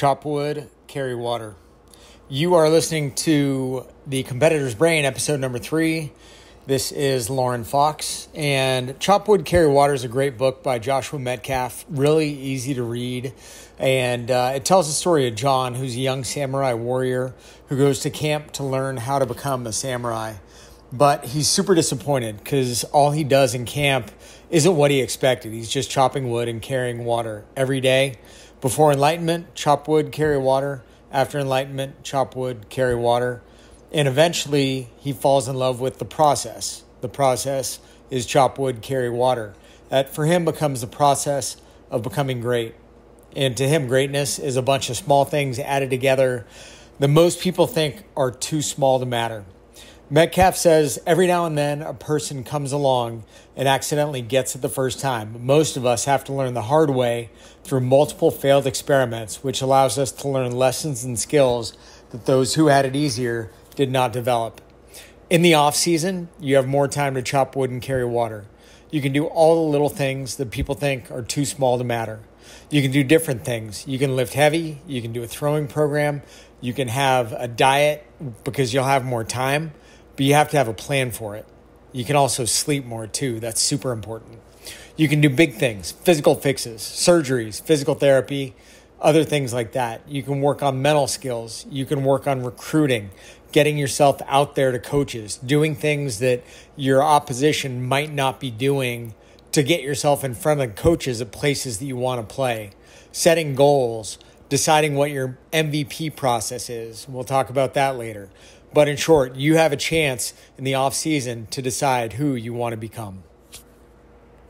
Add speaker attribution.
Speaker 1: chop wood, carry water. You are listening to The Competitor's Brain, episode number three. This is Loren Foxx. And Chop Wood, Carry Water is a great book by Joshua Medcalf, really easy to read. And uh, it tells the story of John, who's a young samurai warrior who goes to camp to learn how to become a samurai. But he's super disappointed because all he does in camp isn't what he expected. He's just chopping wood and carrying water every day. Before enlightenment, chop wood, carry water. After enlightenment, chop wood, carry water. And eventually, he falls in love with the process. The process is chop wood, carry water. That for him becomes the process of becoming great. And to him, greatness is a bunch of small things added together that most people think are too small to matter. Medcalf says every now and then a person comes along and accidentally gets it the first time. Most of us have to learn the hard way through multiple failed experiments, which allows us to learn lessons and skills that those who had it easier did not develop. In the off season, you have more time to chop wood and carry water. You can do all the little things that people think are too small to matter. You can do different things. You can lift heavy, you can do a throwing program, you can have a diet because you'll have more time but you have to have a plan for it. You can also sleep more too. That's super important. You can do big things, physical fixes, surgeries, physical therapy, other things like that. You can work on mental skills. You can work on recruiting, getting yourself out there to coaches, doing things that your opposition might not be doing to get yourself in front of the coaches at places that you want to play, setting goals, deciding what your MVP process is. We'll talk about that later. But in short, you have a chance in the off season to decide who you want to become.